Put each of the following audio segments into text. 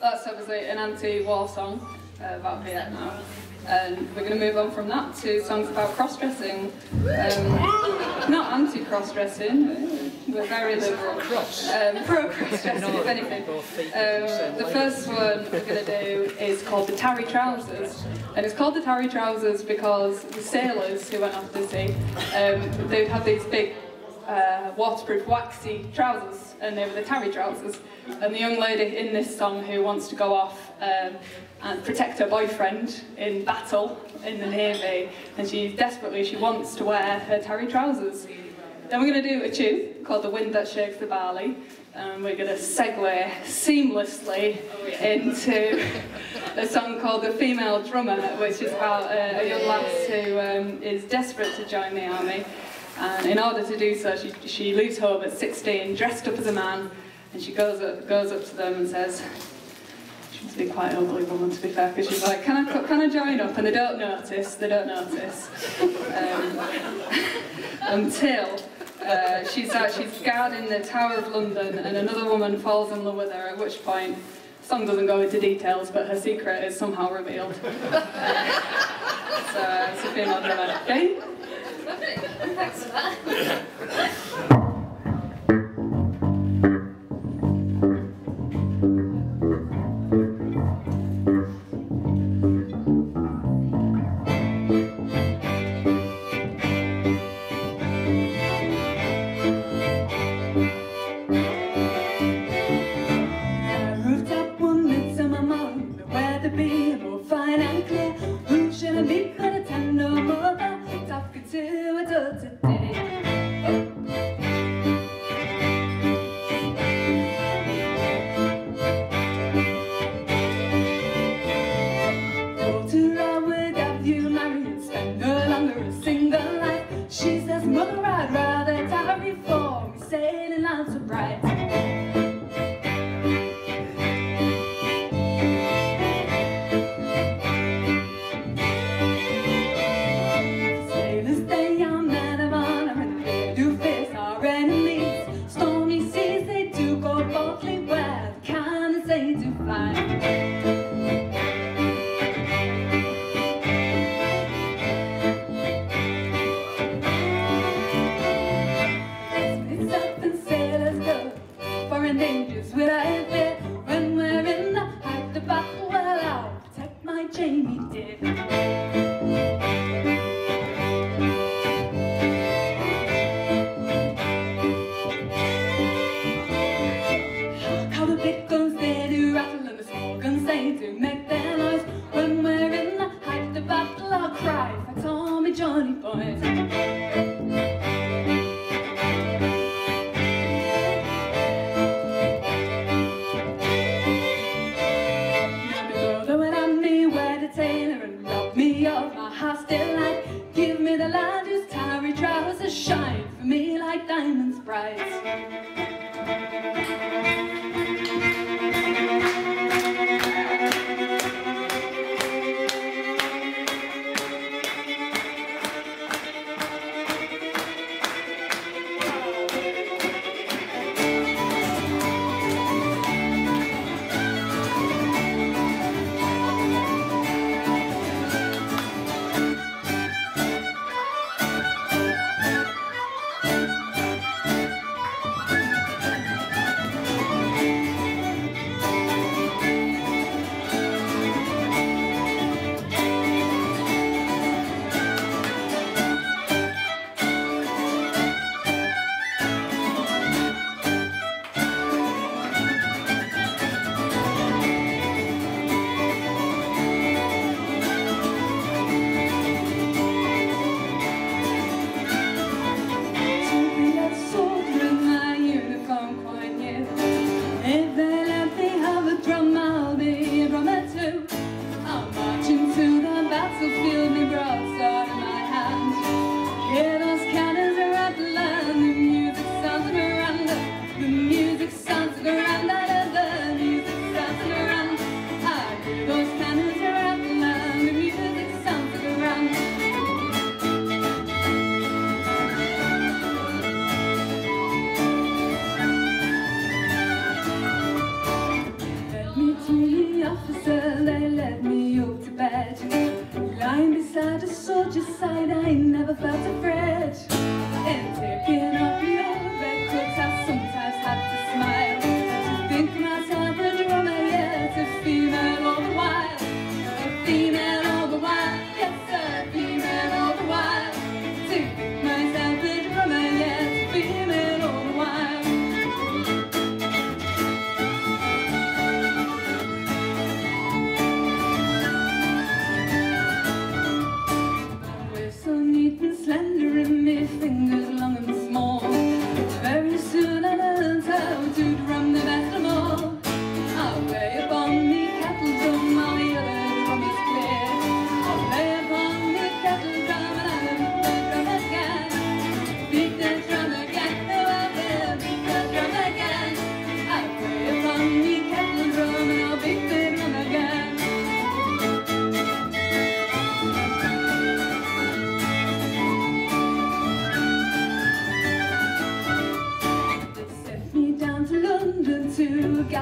that's obviously an anti-war song uh, about Vietnam. And we're going to move on from that to songs about cross-dressing. Um, not anti-cross-dressing, we're very liberal. Cross. Um, pro-cross-dressing, if anything. Um, the first one we're going to do is called the Tarry Trousers. And it's called the Tarry Trousers because the sailors who went off to sea, um, they'd have these big uh, waterproof waxy trousers and they were the tarry trousers and the young lady in this song who wants to go off um, and protect her boyfriend in battle in the navy and she desperately she wants to wear her tarry trousers then we're going to do a tune called the wind that shakes the barley and we're going to segue seamlessly into a song called The Female Drummer, which is about uh, a young lass who um, is desperate to join the army. And in order to do so, she, she leaves home at 16, dressed up as a man, and she goes up, goes up to them and says, she must be quite an ugly woman to be fair, because she's like, can I, can I join up? And they don't notice, they don't notice. Um, until uh, she's, uh, she's guarding the Tower of London and another woman falls in love with her, at which point, song doesn't go into details, but her secret is somehow revealed. so uh, it's a female. Okay? Being more fine and clear. Who should it be but a tender mother talking to a daughter today? Do guns they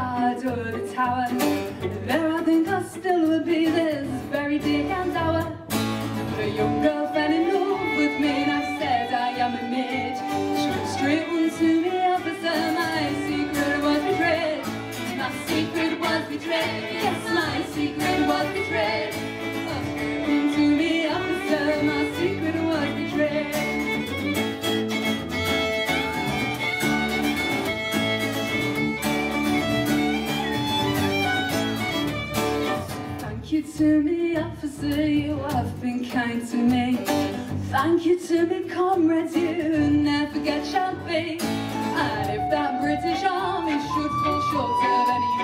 guard over the tower. There I think I still would be this very day and hour. The young girl fell in love with me and I said I am a maid. She went straight on to me, officer, my secret was betrayed. My secret was betrayed, yes, my secret was betrayed. Officer, you have been kind to me. Thank you to me, comrades, you never get shall be. And if that British army should fall short of any